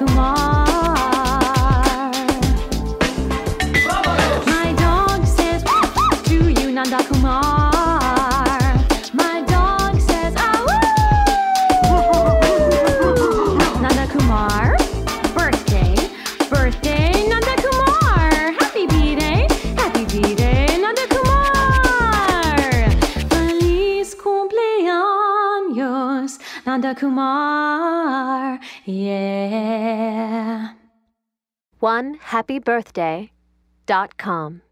Kumar. My dog says, you, Nanda Kumar? birthday, birthday. Radhika Kumar. Yeah. One happy birthday dot com.